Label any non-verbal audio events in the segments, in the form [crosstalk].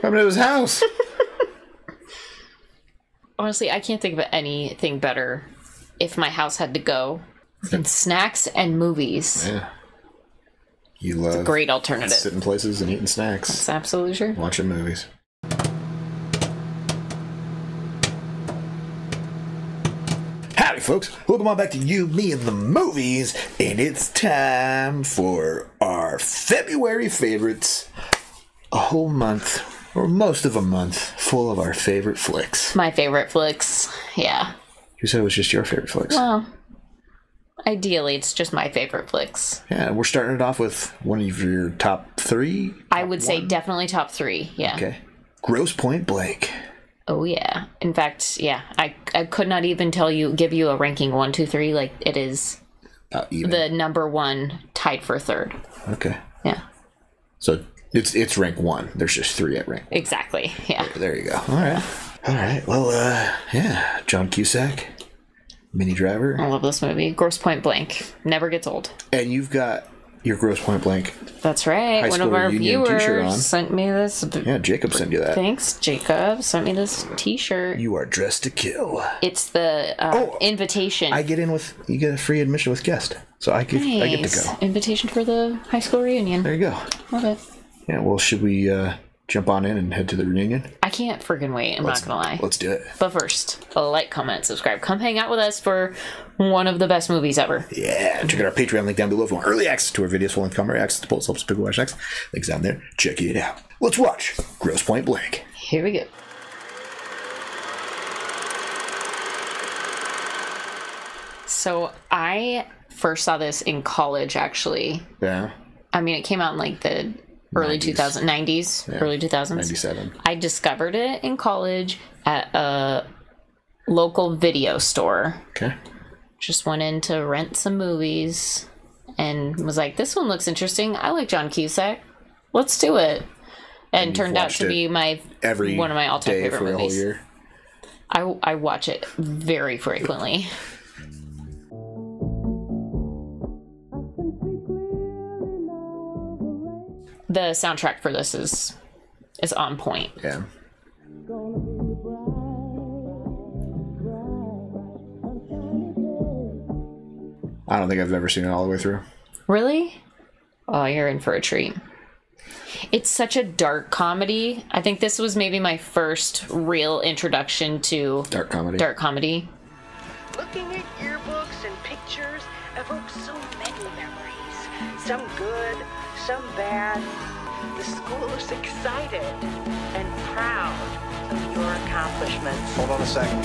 Coming to his house. Honestly, I can't think of anything better if my house had to go than snacks and movies. yeah. You love Great alternative. sitting places and eating snacks, It's absolutely sure. watching movies. Howdy, folks. Welcome on back to You, Me, and the Movies. And it's time for our February favorites. A whole month, or most of a month, full of our favorite flicks. My favorite flicks. Yeah. You said it was just your favorite flicks. Well, ideally, it's just my favorite flicks. yeah, we're starting it off with one of your top three. I would say definitely top three. Yeah. Okay. Grosse Pointe Blank. Oh yeah. In fact, yeah. I I could not even tell you give you a ranking one, two, three. Like it is even. the number one tied for third. okay. Yeah. So it's it's rank one. There's just three at rank. Exactly. Yeah. There you go. All right. All right. Well, uh, yeah. John Cusack, Minnie Driver, I love this movie. Grosse Pointe Blank. Never gets old. and you've got your Grosse Pointe Blank. That's right. High One of our t-shirt on. viewers sent me this. Yeah, Jacob sent you that. Thanks, Jacob. Sent me this T-shirt. You are dressed to kill. It's the uh, Oh, invitation. I get in with you get a free admission with guest, so I get I get to Nice. go. Invitation for the high school reunion. There you go. Love it. Yeah. Well, should we uh, jump on in and head to the reunion? Can't friggin' wait. I'm not gonna lie. Let's do it. But first, like, comment, subscribe. Come hang out with us for one of the best movies ever. Yeah, check out our Patreon link down below want early access to our videos, full length commentary, access to Pulse Helps Big Watch X. Links down there. Check it out. Let's watch Grosse Pointe Blank. Here we go. So I first saw this in college, actually. Yeah, I mean, it came out in like the early 90s. 2000s, 90s, early 2000s. ninety-seven. I discovered it in college at a local video store. Okay. Just went in to rent some movies and was like, this one looks interesting. I like John Cusack. Let's do it. And, you've turned out to be my Every one of my all-time favorite for a whole movies. year. I, I watch it very frequently. The soundtrack for this is is on point. Yeah. I don't think I've ever seen it all the way through. Really? Oh, you're in for a treat. It's such a dark comedy. I think this was maybe my first real introduction to Dark comedy. dark comedy. Looking at yearbooks and pictures evokes so many memories. Some good, some bad. The school is excited and proud of your accomplishments. Hold on a second.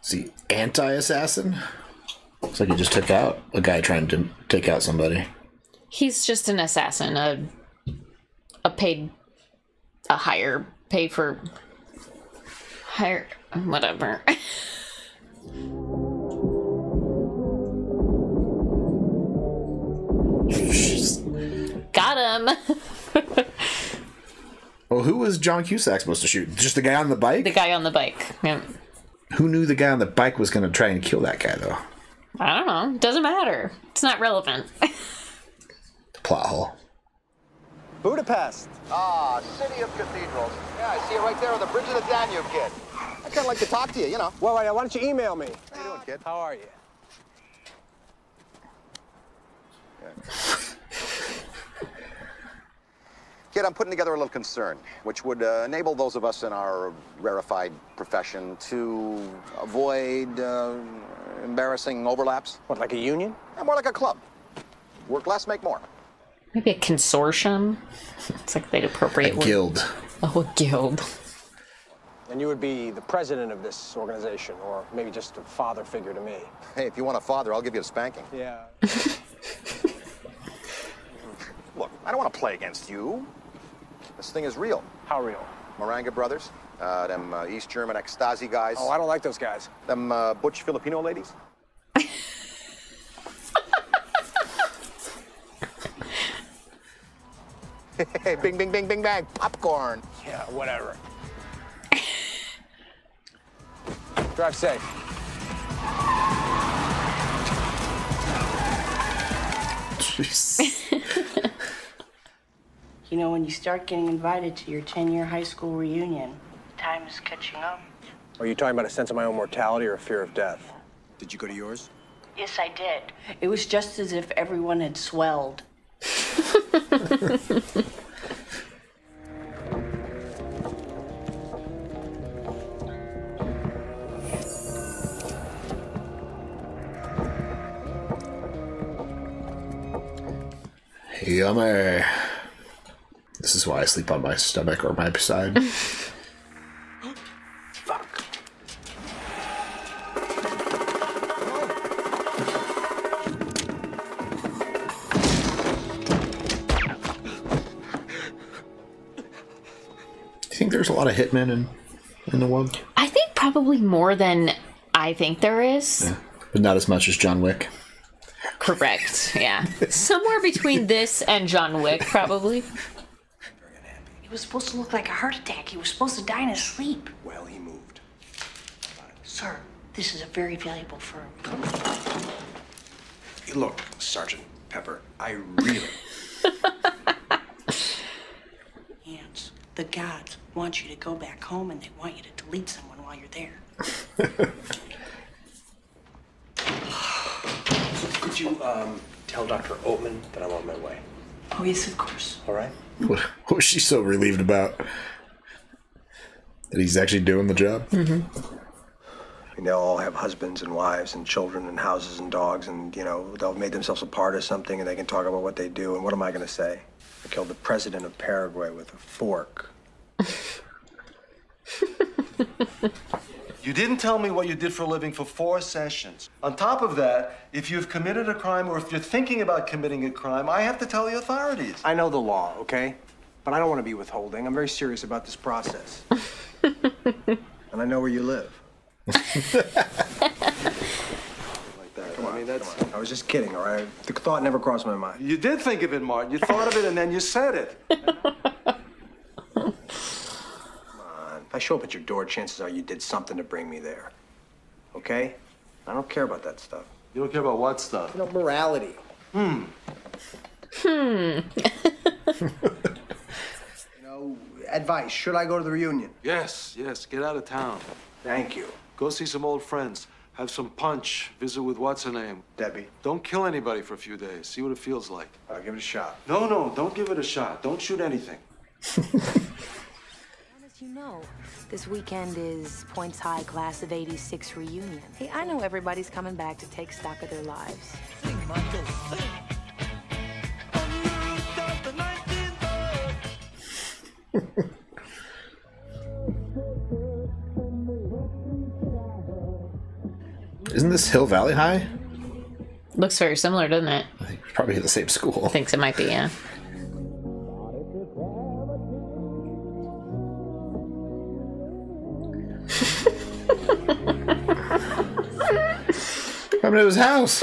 See, anti-assassin. Looks like he just took out a guy trying to take out somebody. He's just an assassin, a a paid a higher pay for higher whatever. [laughs] Got him. [laughs] Well, who was John Cusack supposed to shoot? Just the guy on the bike? the guy on the bike. Yeah. Who knew the guy on the bike was going to try and kill that guy, though? I don't know. Doesn't matter. It's not relevant. [laughs] The plot hole. Budapest. Ah, city of cathedrals. Yeah, I see it right there on the bridge of the Danube, kid. I kind of like to talk to you, you know. Well, why don't you email me? How you doing, kid? How are you? Kid, I'm putting together a little concern, which would uh, enable those of us in our rarefied profession to avoid uh, embarrassing overlaps. What, like a union? Yeah, more like a club. Work less, make more. Maybe a consortium. It's like the appropriate word. Guild. Oh, a guild. And you would be the president of this organization, or maybe just a father figure to me. Hey, if you want a father, I'll give you a spanking. Yeah. [laughs] Look, I don't want to play against you. This thing is real. How real? Maranga brothers, uh, them uh, East German ecstasy guys, Oh, I don't like those guys. them uh, butch Filipino ladies. [laughs] bing, bing, bing, bing, bang. Popcorn. Yeah, whatever. [laughs] Drive safe. Jeez. [laughs] You know, when you start getting invited to your 10 year high school reunion, time is catching up. Are you talking about a sense of my own mortality or a fear of death? Did you go to yours? Yes, I did. It was just as if everyone had swelled. Yummy. This is why I sleep on my stomach or my side. [laughs] there's a lot of hitmen in in the world? I think probably more than I think there is. Yeah. But not as much as John Wick. Correct. Yeah. Somewhere between this and John Wick, probably. He was supposed to look like a heart attack. He was supposed to die in his sleep. Well, he moved. Sir, this is a very valuable firm. Look, Sergeant Pepper, I really. [laughs] Hans, the gods want you to go back home and they want you to delete someone while you're there. [sighs] Could you um, tell Dr. Oatman that I'm on my way? Oh, yes, of course. All right? What, what was she so relieved about? That he's actually doing the job? I mean, they'll all have husbands and wives and children and houses and dogs, and you know they'll have made themselves a part of something, and they can talk about what they do. And what am I going to say? I killed the president of Paraguay with a fork. [laughs] You didn't tell me what you did for a living for four sessions. On top of that, if you've committed a crime or if you're thinking about committing a crime, I have to tell the authorities. I know the law, okay? But I don't want to be withholding. I'm very serious about this process. [laughs] and I know where you live. [laughs] Come on, I. I was just kidding, all right? The thought never crossed my mind. You did think of it, Martin. You thought of it and then you said it. If I show up at your door, chances are you did something to bring me there. Okay? I don't care about that stuff. You don't care about what stuff? You know, morality. Hmm. [laughs] you know, advice. Should I go to the reunion? Yes, yes. Get out of town. Thank you. Go see some old friends. Have some punch. Visit with what's her name. Debbie. Don't kill anybody for a few days. See what it feels like. I'll give it a shot. No, no, don't give it a shot. Don't shoot anything. [laughs] As you know, this weekend is Points High Class of 86 reunion. Hey, I know everybody's coming back to take stock of their lives. [laughs] Isn't this Hill Valley High? Looks very similar, doesn't it? I think it's probably the same school. Thinks it might be, yeah. [laughs] Coming to his house.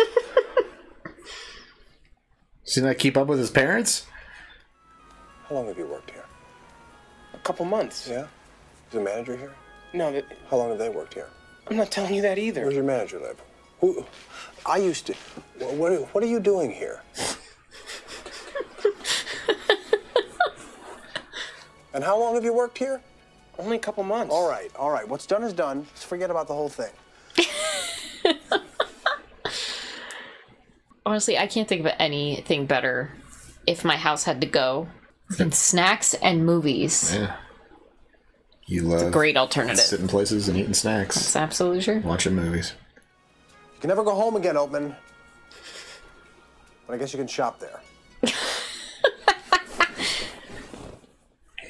Does he not keep up with his parents? How long have you worked here? A couple months. Yeah? Is the manager here? No, that, How long have they worked here? I'm not telling you that either. Where's your manager live? Who? I used to. What, what, what are you doing here? [laughs] and how long have you worked here? Only a couple months. All right, all right. What's done is done. Let's forget about the whole thing. [laughs] Honestly, I can't think of anything better if my house had to go than snacks and movies. Yeah. You love a uh, Great alternative. sitting places and eating snacks, It's absolutely true. watching movies. You can never go home again, Oatman. But I guess you can shop there. [laughs]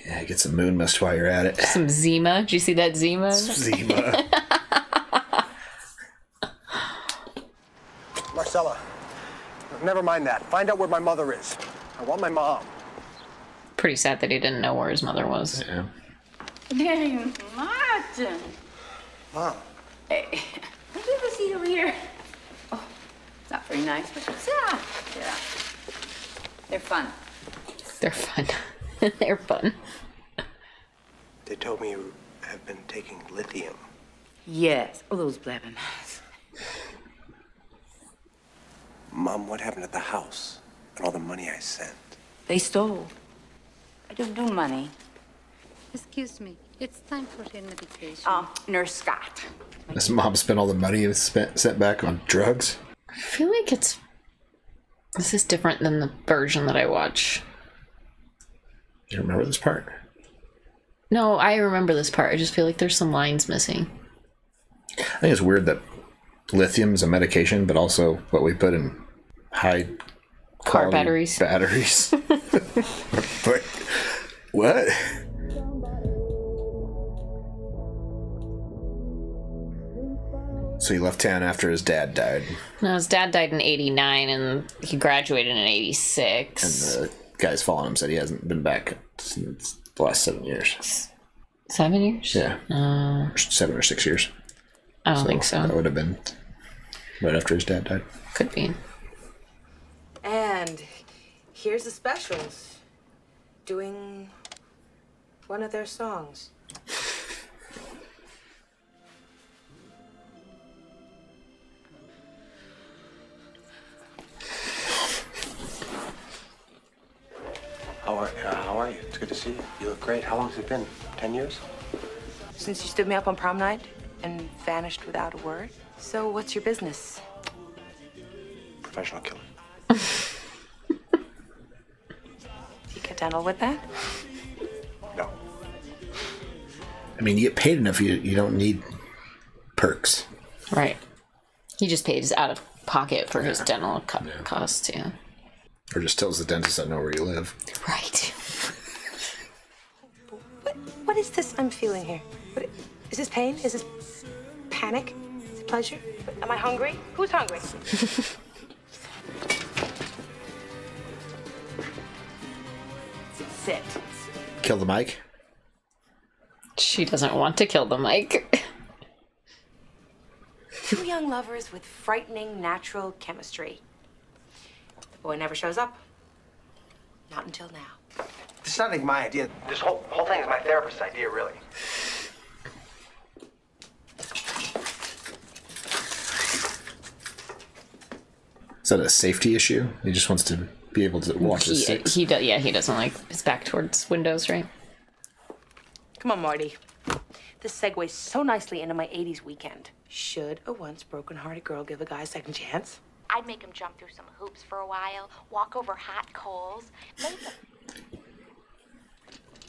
Yeah, get some moon mist while you're at it. Some Zima. Did you see that Zima? Zima. [laughs] [laughs] Marcella, never mind that. Find out where my mother is. I want my mom. Pretty sad that he didn't know where his mother was. yeah. Hey, Martin. Mom. Hey, [laughs] what do you see over here? Oh, it's not very nice, but it's, yeah, yeah. They're fun. They're fun. [laughs] They're fun. They told me you have been taking lithium. Yes. Oh, those blabbing. Mom, what happened at the house and all the money I sent? They stole. I don't do money. Excuse me. It's time for her medication. Oh, Nurse Scott. His mom spent all the money he was spent sent back on drugs. I feel like it's. This is different than the version that I watch. You remember this part? No, I remember this part. I just feel like there's some lines missing. I think it's weird that lithium is a medication, but also what we put in high Car batteries. Batteries. [laughs] but what? So he left town after his dad died, No, his dad died in '89, and he graduated in '86. and the guys following him said he hasn't been back since the last seven years. Seven years? Yeah, Uh, seven or six years. I don't think so. That would have been right after his dad died. Could be. And here's the specials. Doing one of their songs. How are, uh, how are you? It's good to see you. You look great. How long has it been? Ten years? Since you stood me up on prom night and vanished without a word. So what's your business? Professional killer. [laughs] You get dental with that? No. I mean, you get paid enough, you, you don't need perks. Right. He just pays out of pocket for his dental co- costs, yeah. Or just tells the dentist I know where you live. Right. what, What is this I'm feeling here? What, is this pain? Is this panic? Is it pleasure? Am I hungry? Who's hungry? Sit. Kill the mic. She doesn't want to kill the mic. Two young lovers with frightening natural chemistry. The boy never shows up. Not until now. This is not like my idea. This whole whole thing is my therapist's idea, really. Is that a safety issue? He just wants to be able to watch his he, six. he does, yeah, he doesn't like his back towards windows, right? Come on, Marty. This segues so nicely into my 80s weekend. Should a once broken-hearted girl give a guy a second chance? I'd make him jump through some hoops for a while, walk over hot coals, make him.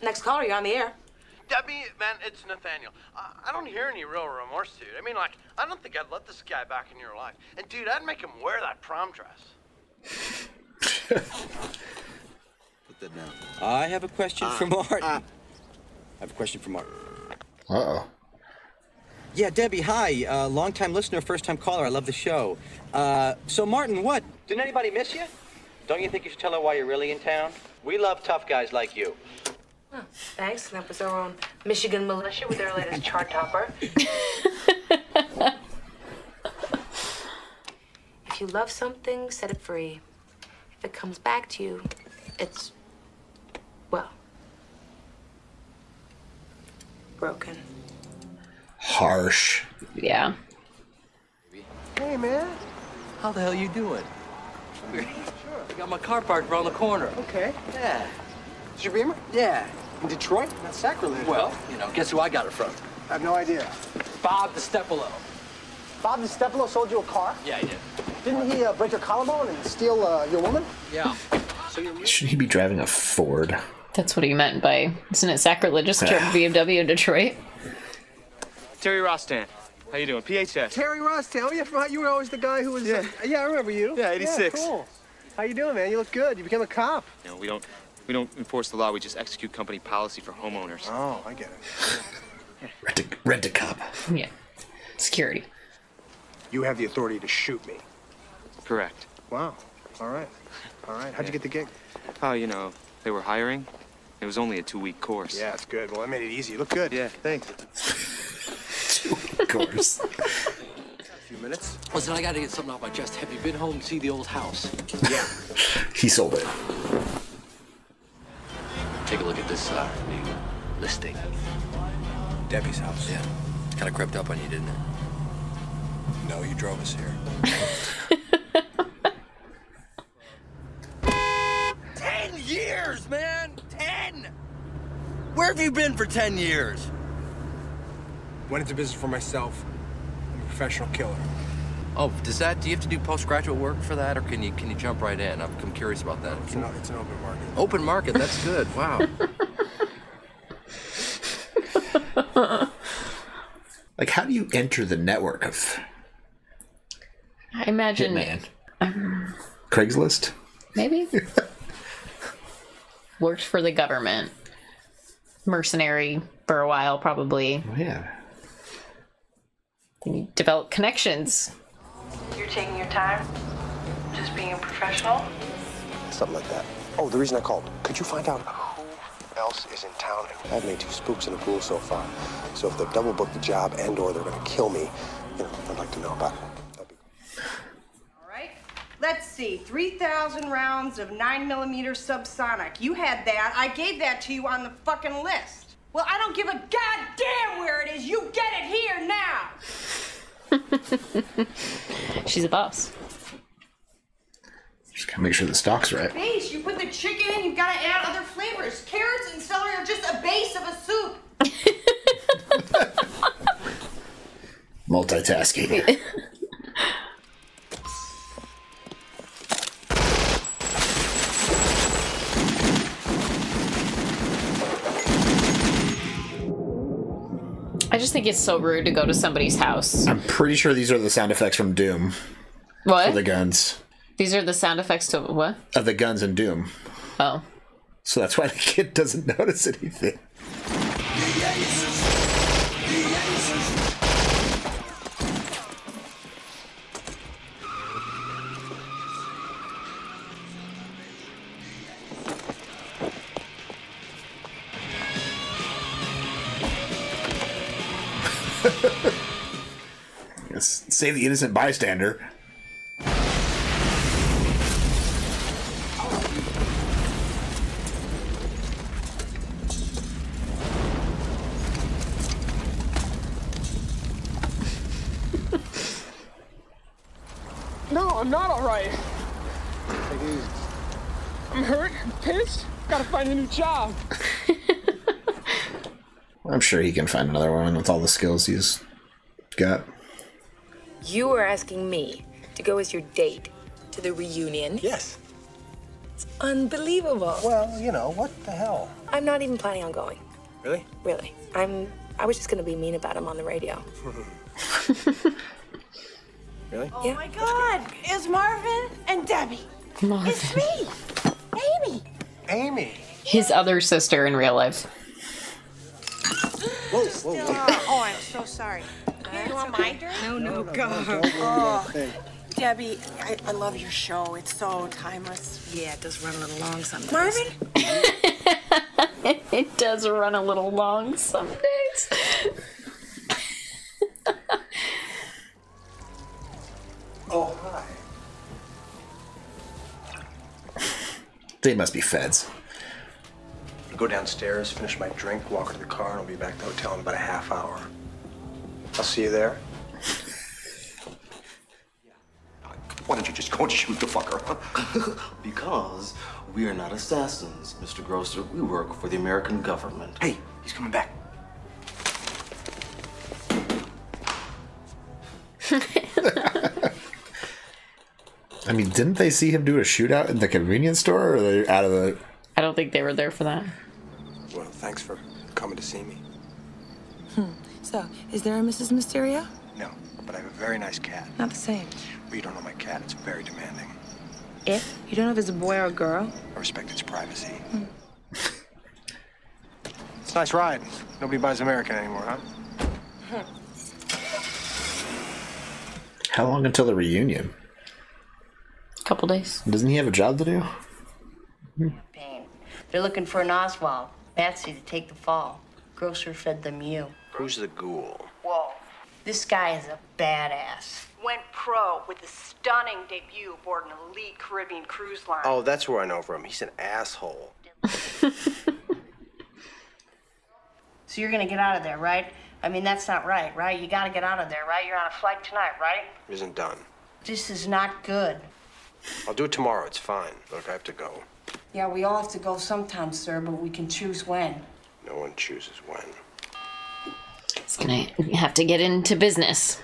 Next caller, you're on the air. Debbie, man, it's Nathaniel. I, I don't hear any real remorse, dude. I mean, like, I don't think I'd let this guy back in your life. And, dude, I'd make him wear that prom dress. Put that down. I have a question for Martin. I have a question for Martin. Uh oh. Yeah, Debbie, hi. Uh, long-time listener, first-time caller. I love the show. Uh, so, Martin, what? Didn't anybody miss you? Don't you think you should tell her why you're really in town? We love tough guys like you. Oh, thanks. That was our own Michigan militia with their latest chart topper. [laughs] if you love something, set it free. If it comes back to you, it's, well, broken. Harsh. Yeah. Hey, man. How the hell you doing? Sure. I got my car parked around the corner. Okay. Yeah. Is your Beamer? Yeah. In Detroit? That's sacrilege. Well, you know, guess who I got it from? I have no idea. Bob the Stepolo. Bob DiStefano sold you a car? Yeah, he did. Didn't he uh, break your collarbone and steal uh, your woman? Yeah. So you're Should he be driving a Ford? That's what he meant by, isn't it sacrilegious to drive [sighs] BMW in Detroit? Terry Rostan. How you doing? PHS. Terry Rostan. Oh, yeah, from, you were always the guy who was. Yeah, yeah I remember you. Yeah, 86. cool. How you doing, man? You look good. You became a cop. No, we don't we don't enforce the law. We just execute company policy for homeowners. Oh, I get it. [laughs] Rent a, rent a cop. Yeah. Security. You have the authority to shoot me. Correct. Wow. All right. All right. How'd you get the gig? Oh, you know, they were hiring. It was only a two-week course. Yeah, it's good. Well, I made it easy. You look good. Yeah, thanks. Of course. [laughs] A few minutes. Listen, I gotta get something off my chest. Have you been home to see the old house? Yeah. He sold it. Take a look at this uh, new listing. Debbie's house. Yeah. Kind of crept up on you, didn't it? No, you drove us here. [laughs] Ten years, man! Ten! Where have you been for ten years? Went into business for myself. I'm a professional killer. Oh, does that? Do you have to do postgraduate work for that, or can you can you jump right in? I'm, I'm curious about that. It's an, it's an open market. Open market. That's good. Wow. [laughs] Like, how do you enter the network of I imagine Hitman? Um, Craigslist? maybe [laughs] worked for the government, mercenary for a while, probably. Oh, yeah. You develop connections. You're taking your time? Just being a professional? Something like that. Oh, the reason I called. Could you find out who else is in town? I've made two spooks in the pool so far. So if they've double booked the job and or they're gonna kill me, you know, I'd like to know about it. All right. Let's see. 3,000 rounds of 9mm subsonic. You had that. I gave that to you on the fucking list. Well, I don't give a goddamn where it is. You get it here now. [laughs] She's a boss. Just gotta make sure the stock's right. Base. You put the chicken in, you've got to add other flavors. Carrots and celery are just a base of a soup. [laughs] Multitasking. [laughs] I just think it's so rude to go to somebody's house. I'm pretty sure these are the sound effects from Doom. What? For the guns. These are the sound effects to what? Of the guns in Doom. Oh. So that's why the kid doesn't [laughs] notice anything. Save the innocent bystander. No, I'm not all right. I'm hurt, I'm pissed, gotta find a new job. I'm sure he can find another one with all the skills he's got. You are asking me to go as your date to the reunion. Yes. It's unbelievable. Well, you know, what the hell? I'm not even planning on going. Really? Really. I'm I was just gonna be mean about him on the radio. [laughs] Really? Oh my God! It's Marvin and Debbie. Marvin. It's me, Amy. Amy. His other sister in real life. Whoa, whoa, whoa. Oh, uh, oh, I'm so sorry. Here, you want my drink? No, no, God. Oh, Debbie, I, I love your show. It's so timeless. Yeah, it does run a little long sometimes. Marvin? [laughs] it does run a little long some days. [laughs] Oh, hi. They must be feds. I'll go downstairs, finish my drink, walk her to the car, and I'll be back at the hotel in about a half hour. I'll see you there. Why don't you just go and shoot the fucker? [laughs] because we are not assassins, Mr. Grocer. We work for the American government. Hey, he's coming back. [laughs] I mean, didn't they see him do a shootout in the convenience store, or are they out of the? I don't think they were there for that. Well, thanks for coming to see me. Hmm. So, is there a Mrs. Mysterio? No, but I have a very nice cat. Not the same. Well, you don't know my cat. It's very demanding. If you don't know if it's a boy or a girl. I respect its privacy. [laughs] It's a nice ride. Nobody buys American anymore, huh? How long until the reunion? A couple days. Doesn't he have a job to do? Pain. They're looking for an Oswald. Patsy to take the fall. Grocer fed them you. Who's the ghoul? Whoa. This guy is a badass. Went pro with a stunning debut aboard an elite Caribbean cruise line. Oh, that's where I know from. He's an asshole. [laughs] So you're gonna get out of there, right? I mean, that's not right, right? You gotta get out of there, right? You're on a flight tonight, right? Isn't done. This is not good. I'll do it tomorrow. It's fine. Look, I have to go. Yeah, we all have to go sometime, sir, but we can choose when. No one chooses when. It's gonna have to get into business.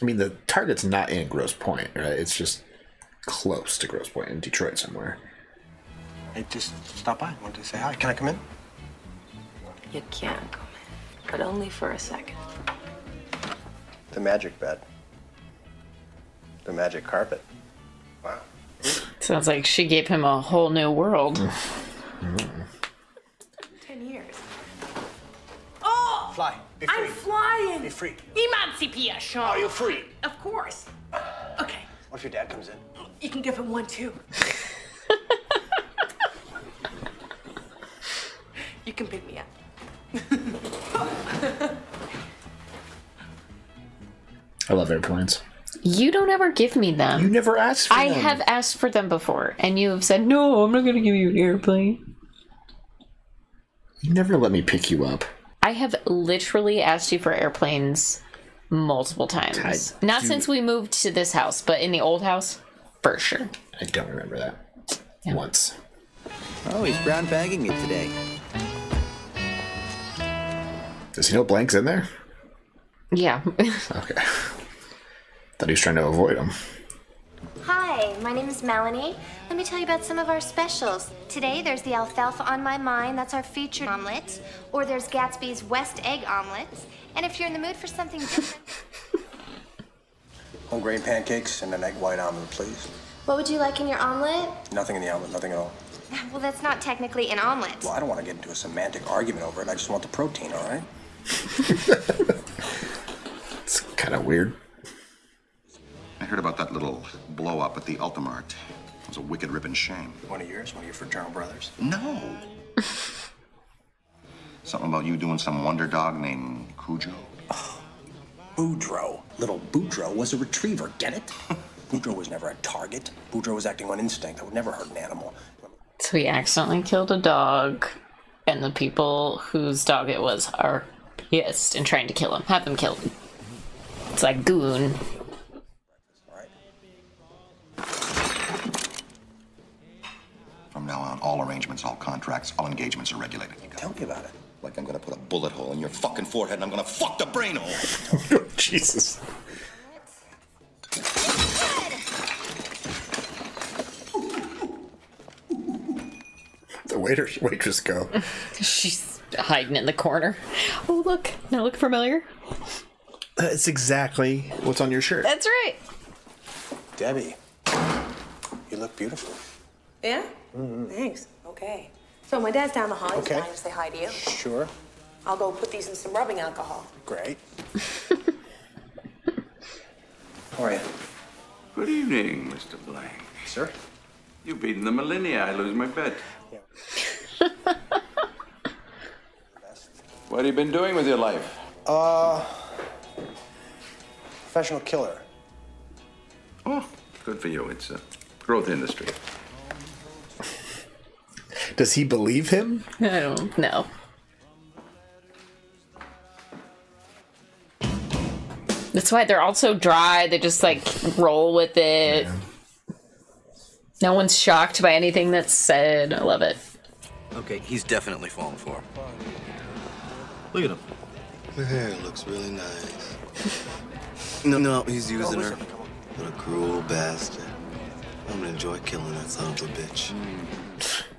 I mean, the target's not in Grosse Pointe, right? It's just close to Grosse Pointe in Detroit somewhere. Hey, just stop by. Wanted to say hi. Can I come in? You can come in, but only for a second. The magic bed. The magic carpet. Wow. Sounds like she gave him a whole new world. Mm. Ten years. Oh! Fly. Be I'm flying. Be free. Emancipation. Oh, you're free. Of course. Okay, What if your dad comes in? you can give him one too. [laughs] you can pick me up. I love airplanes. You don't ever give me them. You never asked for I them. have asked for them before, and you have said, no, I'm not going to give you an airplane. You never let me pick you up. I have literally asked you for airplanes multiple times. I Not do- since we moved to this house, but in the old house, for sure. I don't remember that. Once. Oh, he's brown bagging it today. Does he know Blank's in there? Yeah. [laughs] Okay. Thought he was trying to avoid him. Hi, my name is Melanie. Let me tell you about some of our specials. Today there's the alfalfa on my mind, that's our featured omelet. Or there's Gatsby's West Egg omelet. And if you're in the mood for something different, [laughs] Whole grain pancakes and an egg white omelet, please. what would you like in your omelet? Nothing in the omelet, nothing at all. [laughs] Well, that's not technically an omelet. Well, I don't want to get into a semantic argument over it. I just want the protein, all right? [laughs] It's kind of weird. I heard about that little blow up at the Ultimart. It was a wicked ripping shame. One of yours, one of your fraternal brothers. No. [laughs] Something about you doing some wonder dog named Cujo. Oh, Boudreaux. Little Boudreaux was a retriever, get it? [laughs] Boudreaux was never a target. Boudreaux was acting on instinct. I would never hurt an animal. So he accidentally killed a dog, and the people whose dog it was are pissed and trying to kill him. Have him killed. It's like goon. From now on, all arrangements, all contracts, all engagements are regulated. You Tell me about it. Like I'm gonna put a bullet hole in your fucking forehead and I'm gonna fuck the brain hole. [laughs] Oh, Jesus. The waiter waitress go. [laughs] She's hiding in the corner. Oh, look. Now look familiar. That's exactly what's on your shirt. That's right. Debbie, you look beautiful. Yeah? Mm-hmm. Thanks. Okay. So my dad's down the hall. He's Okay. dying to say hi to you. Sure. I'll go put these in some rubbing alcohol. Great. [laughs] How are you? Good evening, Mr. Blank. Sir? You've beaten the millennia. I lose my bet. [laughs] what have you been doing with your life? Uh, professional killer. Oh, good for you. It's a growth industry. Does he believe him? I don't know. That's why they're all so dry. They just like roll with it. No one's shocked by anything that's said. I love it. Okay, he's definitely falling for her. Look at him. Her hair looks really nice. no, no, he's oh, using her. What a cruel bastard. I'm gonna enjoy killing that son of a bitch. Hmm.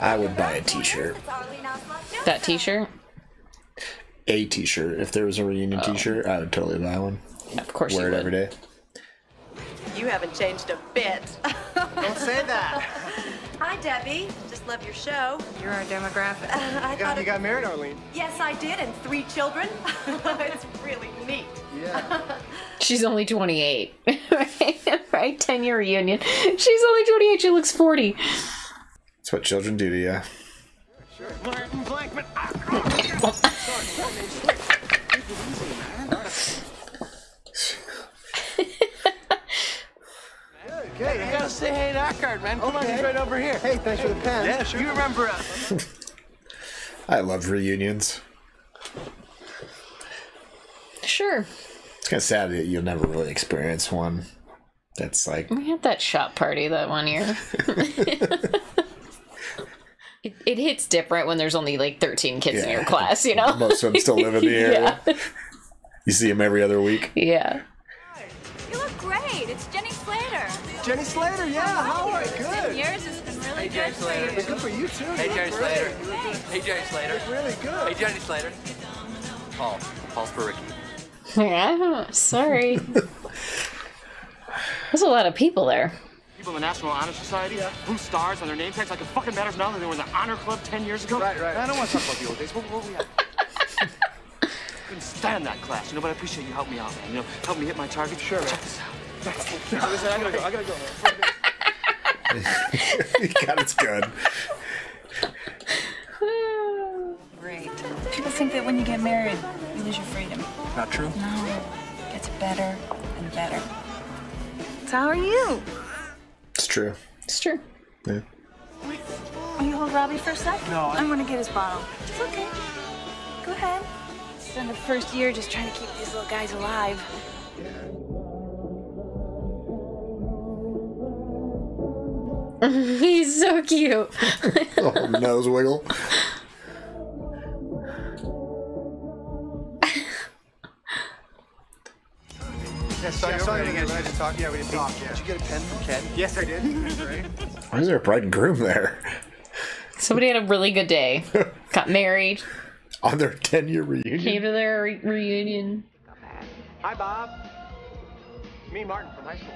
I would buy a t-shirt. That T-shirt. A t-shirt. If there was a reunion oh. t-shirt, I would totally buy one. Of course Wear you it every day. You haven't changed a bit. [laughs] Don't say that. Hi, Debbie. Just love your show. You're our demographic. [laughs] I You got, thought you got married, Arlene. Yes, I did, and three children. [laughs] it's really neat. Yeah. She's only 28. right? right? 10 year reunion. She's only 28. She looks 40. That's what children do to you. Martin Blankman. Okay, I gotta say hey to Eckhart, man. Come on, he's right over here. Hey, thanks for the pen. Yeah, sure. You remember us? I love reunions. Sure. It's kind of sad that you'll never really experience one. That's like We had that shop party that one year. [laughs] [laughs] it, it hits different when there's only like 13 kids in your class, you know? most of them still live in the [laughs] area. You see them every other week. yeah. You look great. It's Jenny Slater. Jenny Slater, yeah. How are you? Ten Good. years has been really Hey, Jerry good for Slater. you. Good for you too. Hey, You Jerry look great. Slater. Hey, Jenny Slater. Really good. Hey, Jenny Slater. Paul. Paul's for Ricky. [laughs] Yeah, sorry. [laughs] There's a lot of people there. People in the National Honor Society, blue stars on their name tags, like it fucking matters now that they were in the honor club 10 years ago. Right, right. I don't want to talk about the old days. What, what we had? [laughs] couldn't stand that class, you know, but I appreciate you helping me out, man. You know, help me hit my target. Sure, Check this out. Listen, I gotta go. I gotta go. God, it's good. Great. People think that when you get married, you lose your freedom. Not true. No, it gets better and better. So how are you? It's true. It's true. Yeah. Will you hold Robbie for a sec? No, I- I'm gonna get his bottle. It's okay. Go ahead. Spend the first year just trying to keep these little guys alive. Yeah. [laughs] He's so cute. [laughs] Oh, nose wiggle. [laughs] talk. Yeah, we didn't talk. Yeah. Did you get a pen from Ken? Yes, I did. [laughs] Why is there a bride and groom there? Somebody had a really good day. [laughs] Got married. On their 10 year reunion? Came to their re- reunion. Hi, Bob. Me, Martin from high school.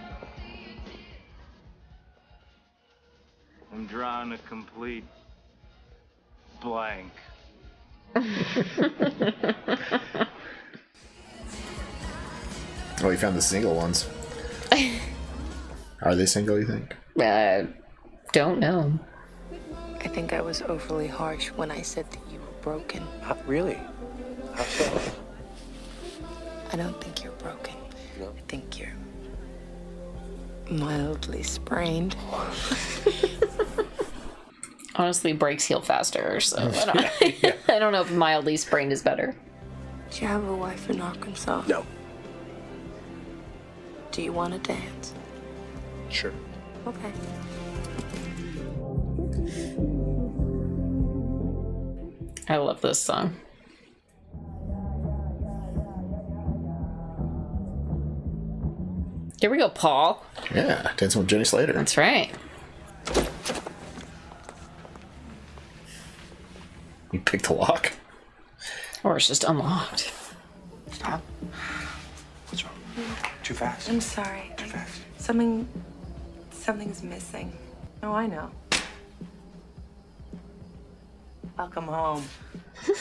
I'm drawing a complete blank. [laughs] Oh, you found the single ones. [laughs] Are they single, you think? Uh, don't know. I think I was overly harsh when I said that you were broken. Uh, really? How so? I don't think you're broken. I think you're mildly sprained. [laughs] Honestly, breaks heal faster, so [laughs] I don't, I don't know if mildly sprained is better. Do you have a wife in Arkansas? No. Do you want to dance? Sure. Okay. I love this song. Here we go, Paul. Yeah, dancing with Jenny Slater. That's right. You picked the lock. Or it's just unlocked. Stop. What's wrong? Too fast. I'm sorry. Too fast. Something. Something's missing. Oh, I know. Welcome home. [laughs]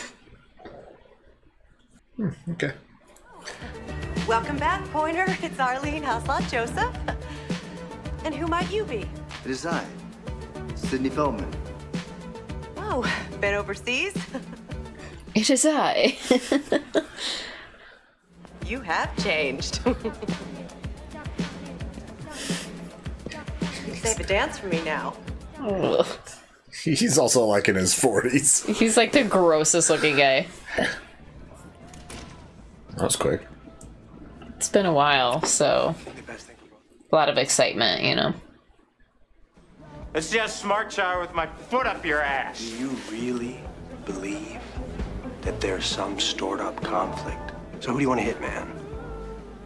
Hmm, okay. Welcome back, Pointer. It's Arlene Haslot Joseph. And who might you be? It is I, Sidney Feldman. Oh, been overseas? It is I. [laughs] you have changed. [laughs] Save a dance for me now. Ugh. [laughs] He's also like in his 40s. [laughs] He's like the grossest looking guy. That was quick. It's been a while, so a lot of excitement, you know. It's just smart shower with my foot up your ass. Do you really believe that there's some stored up conflict? So who do you want to hit, man?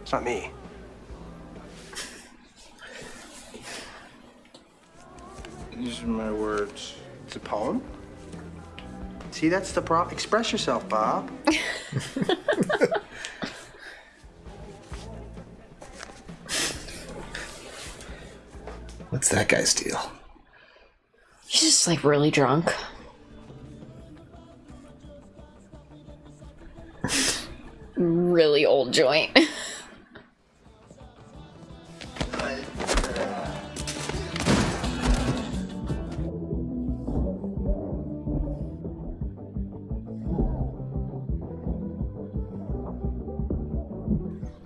It's not me. These are my words. It's a poem. See, that's the problem. Express yourself, Bob. [laughs] What's that guy's deal? He's just like really drunk. Joint. [laughs]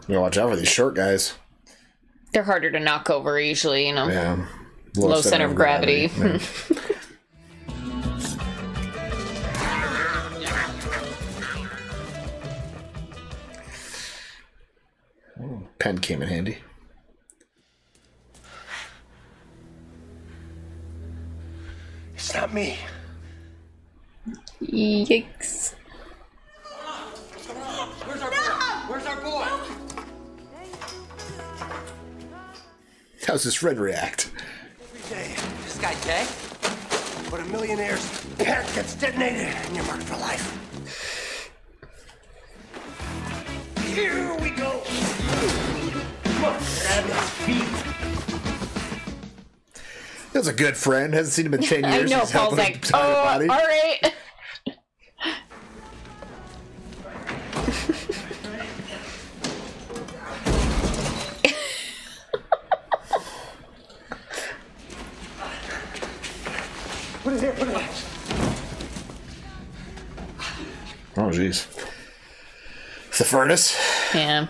You gotta watch out for these short guys. They're harder to knock over usually, you know. Yeah. Low, center, of gravity. Yeah. [laughs] came in handy. It's not me. Yikes. Where's our boy? Where's our boy? How's his friend react? Jay, this guy Jay? When a millionaire's parent gets detonated and you're marked for life. Here we go. He was a good friend. Hasn't seen him in 10 years. [laughs] I years. know, He's Paul's like, oh, body. all right. [laughs] Put it here, put it here. Oh, jeez. The furnace. Yeah.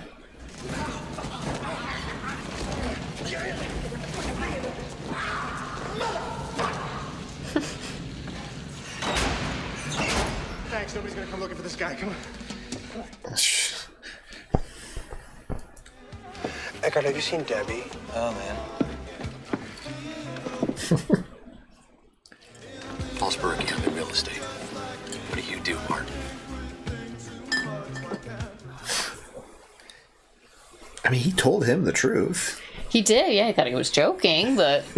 Seen Debbie? Oh, man. [laughs] Paul Spericki, I'm in real estate. What do you do, Martin? I mean, he told him the truth. He did, yeah. I thought he was joking, but [laughs]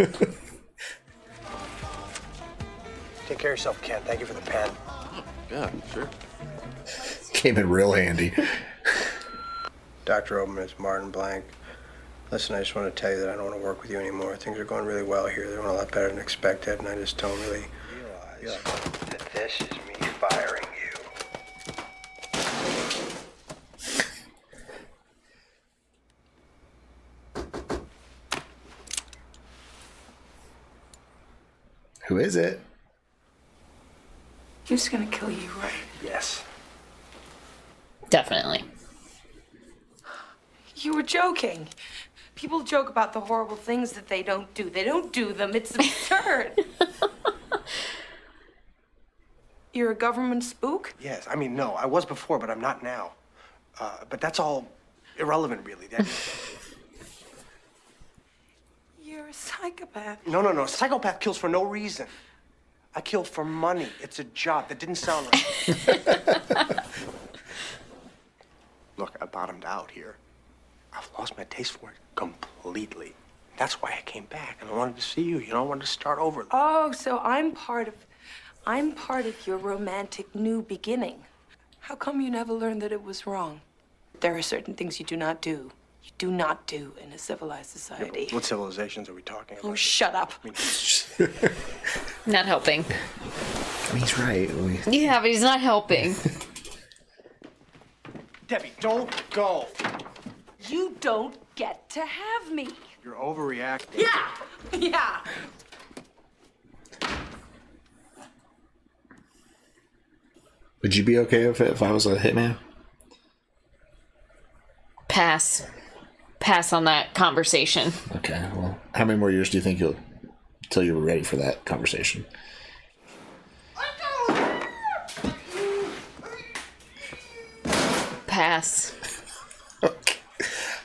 Take care of yourself, Ken. Thank you for the pen. Yeah, sure. Came in real handy. Dr. Oatman, it's Martin Blank. Listen, I just want to tell you that I don't want to work with you anymore. Things are going really well here. They're going a lot better than expected, and I just don't really realize that this is me firing you. Who is it? He was gonna kill you, right? Yes. definitely. You were joking. People joke about the horrible things that they don't do. They don't do them. It's [laughs] absurd. You're a government spook? Yes, I mean, no, I was before, but I'm not now. Uh, but that's all irrelevant, really. That- You're a psychopath. no, no, no. Psychopath kills for no reason. I kill for money. It's a job. That didn't sound right. [laughs] Look, I bottomed out here. I've lost my taste for it completely. That's why I came back, and I wanted to see you. You know, I wanted to start over. Oh, so I'm part of I'm part of your romantic new beginning. How come you never learned that it was wrong? There are certain things you do not do. You do not do in a civilized society. What civilizations are we talking about? Oh, shut up. [laughs] Not helping. He's right. Yeah, but he's not helping. Debbie, don't go. You don't get to have me. You're overreacting. Yeah. Yeah. Would you be okay with it if I was a hitman? Pass. Pass on that conversation. Okay. Well, how many more years do you think you'll till you're ready for that conversation? Pass.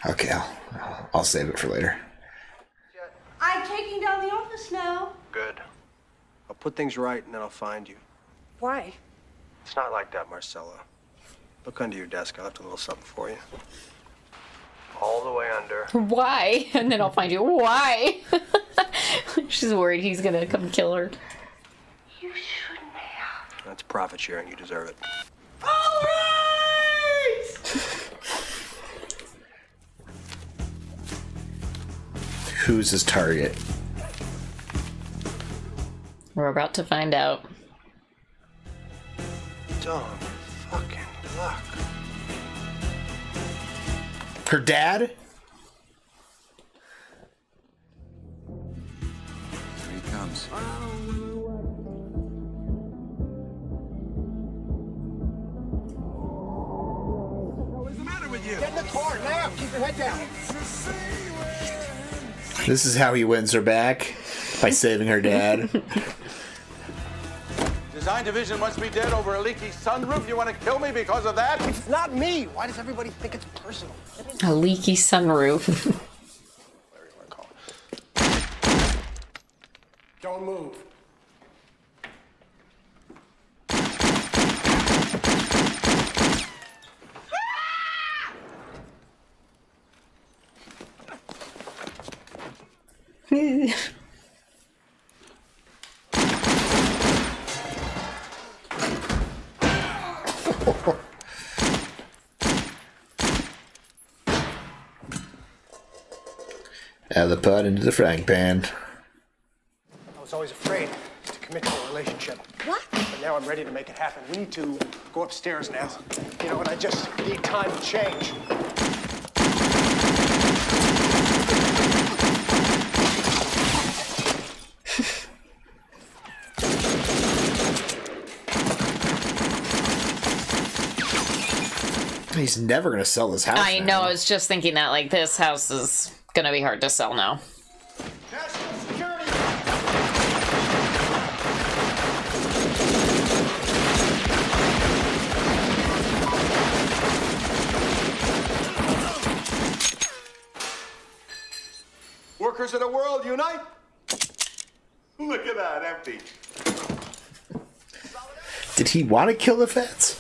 Okay, I'll, I'll save it for later. I'm taking down the office now. Good. I'll put things right, and then I'll find you. Why? It's not like that, Marcella. Look under your desk. I'll have a little something for you. All the way under. Why? [laughs] And then I'll find you. Why? [laughs] She's worried he's gonna come kill her. You shouldn't have. That's profit sharing. You deserve it. Who's his target? We're about to find out. Dumb fucking luck. Her dad? Here he comes. What's the matter with you? Get in the car now. Keep your head down. This is how he wins her back by saving her dad. [laughs] Design division must be dead over a leaky sunroof. You want to kill me because of that? It's not me. Why does everybody think it's personal? A leaky sunroof. Don't move. The pot into the frying pan. I was always afraid to commit to a relationship. What? But now I'm ready to make it happen. We need to go upstairs now. You know, and I just need time to change. He's never gonna sell this house. I now. know. I was just thinking that like this house is gonna be hard to sell now. Workers of the world, unite! Look at that, empty. Did he want to kill the feds?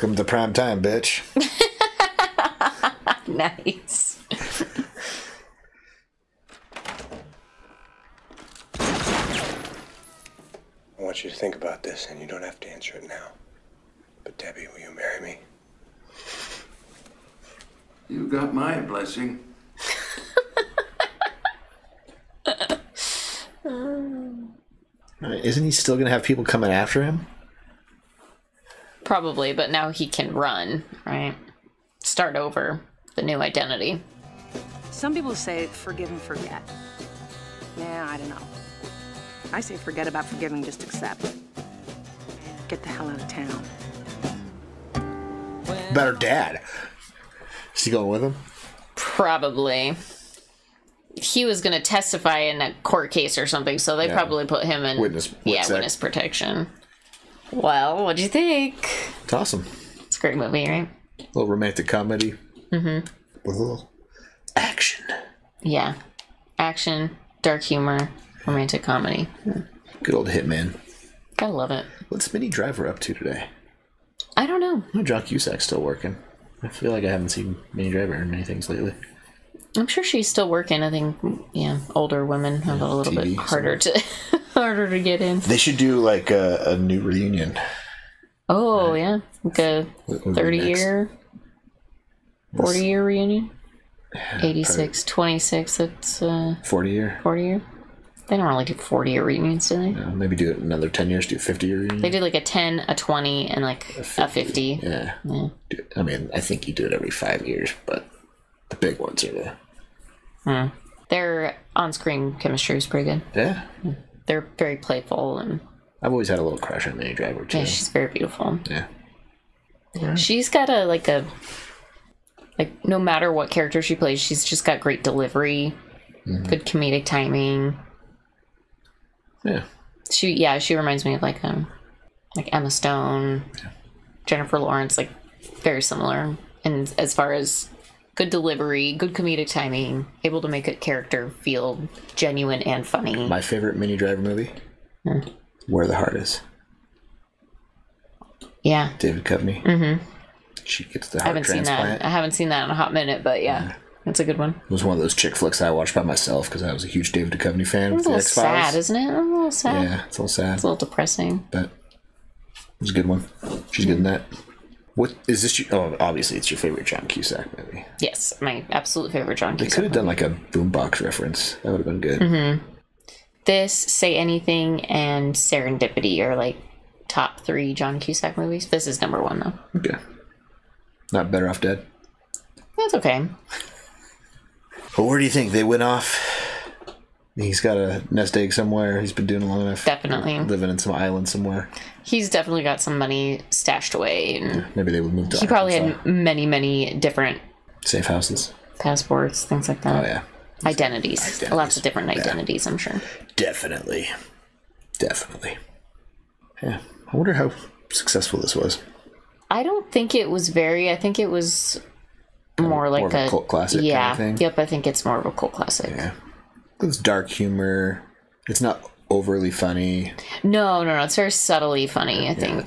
Welcome to prime time, bitch. [laughs] nice. I want you to think about this, and you don't have to answer it now. But Debbie, will you marry me? You got my blessing. [laughs] Isn't he still gonna have people coming after him? Probably, but now he can run, right? Start over the new identity. Some people say forgive and forget. Yeah, I don't know. I say forget about forgiving, just accept. Get the hell out of town. Better dad. Is he going with him? Probably. He was going to testify in a court case or something, so they Yeah. probably put him in Witness- yeah witness- witness protection. Well, what'd you think? It's awesome. It's a great movie, right? A little romantic comedy Mm-hmm. with a little action. Yeah, action, dark humor, romantic comedy. Good old Hitman. Gotta love it. What's Minnie Driver up to today? I don't know. I know John Cusack's still working. I feel like I haven't seen Minnie Driver in many things lately. I'm sure she's still working. I think yeah, older women have a little TV bit harder to [laughs] harder to get in. They should do like a, a new reunion. Oh yeah, like a What would be thirty year, forty year reunion. 86, 26, That's uh, 40 year. forty year. They don't really do forty year reunions, do they? Maybe do it another 10 years, do 50 year reunion. They did like a ten, a twenty, and like a fifty. Yeah. Yeah. I mean, I think you do it every five years, but the big ones are the. Hmm. Their on screen chemistry is pretty good. Yeah. They're very playful and I've always had a little crush on Minnie Driver, too. yeah, she's very beautiful. Yeah. She's got a like a like no matter what character she plays, she's just got great delivery, Mhm. good comedic timing. Yeah. She yeah, she reminds me of like um like Emma Stone, Jennifer Lawrence, like very similar. And as far as good delivery, good comedic timing, able to make a character feel genuine and funny. My favorite Minnie Driver movie? Hmm. Where the Heart Is. Yeah. David Duchovny. Mm-hmm. She gets the I haven't seen that. I haven't seen that in a hot minute, but yeah, that's a good one. It was one of those chick flicks I watched by myself because I was a huge David Duchovny fan It's a little sad, isn't it? A little sad. Yeah, it's a little sad. It's a little depressing. But it was a good one. She's good in that. What is this? Your, oh, obviously it's your favorite John Cusack movie. Yes, my absolute favorite John They Cusack. could have done like a boombox reference. That would have been good. Mm-hmm. This, Say Anything, and Serendipity are like top three John Cusack movies. This is number one though. Okay. Not better off dead. That's okay. But where do you think they went off? He's got a nest egg somewhere. He's been doing it long enough. Definitely. living in some island somewhere. He's definitely got some money stashed away, and Maybe they would move to. he probably had many, many different safe houses. passports, things like that. Oh yeah, identities. Lots of different identities. I'm sure. definitely, definitely. Yeah, I wonder how successful this was. I don't think it was very. I think it was more like of a cult classic kind of Yeah. Yep. I think it's more of a cult classic. Yeah, it's dark humor. It's not overly funny. No, no, no. It's very subtly funny. I think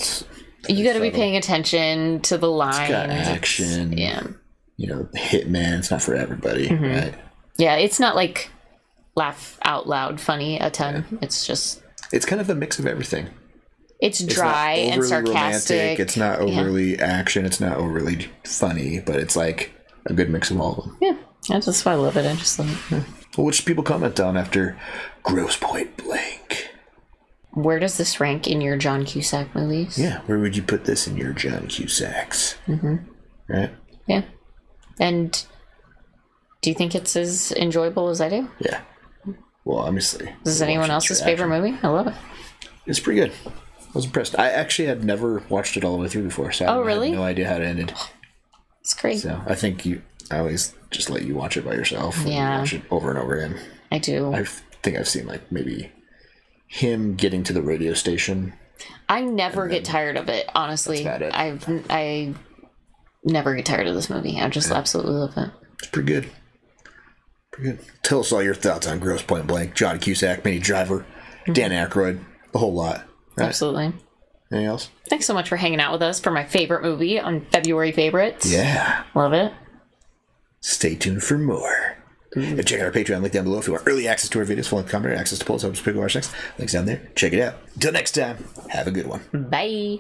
you got to be paying attention to the lines. It's got action. Yeah. You know, Hitman. It's not for everybody, Mhm. right? Yeah, it's not like laugh out loud funny a ton. It's just It's kind of a mix of everything. it's It's dry not and sarcastic. romantic. It's not Yeah. overly action. It's not overly funny, but it's like a good mix of all of them. Yeah, that's just why I love it. I just love it. What should people comment on after Grosse Pointe Blank? Where does this rank in your John Cusack movies? Yeah, where would you put this in your John Cusacks? hmm Right? Yeah. And do you think it's as enjoyable as I do? Yeah. Well, obviously. Is this anyone else's favorite movie? I love it. It's pretty good. I was impressed. I actually had never watched it all the way through before, so I Oh, had really? no idea how it ended. It's great. So I think you. I always just let you watch it by yourself. Yeah. Watch it over and over again. I do. I think I've seen like maybe him getting to the radio station. I never get tired of it, honestly. It. I've I never get tired of this movie. I just absolutely love it. It's pretty good. Pretty good. Tell us all your thoughts on Grosse Pointe Blank. John Cusack, Minnie Driver, mm-hmm. Dan Aykroyd, a whole lot. Right? Absolutely. Anything else? Thanks so much for hanging out with us for my favorite movie on February favorites. Yeah. Love it. Stay tuned for more. And check out our Patreon link down below if you want early access to our videos, full length commentary, access to polls, helps pick watch next. Links down there. Check it out. Until next time, have a good one. Bye.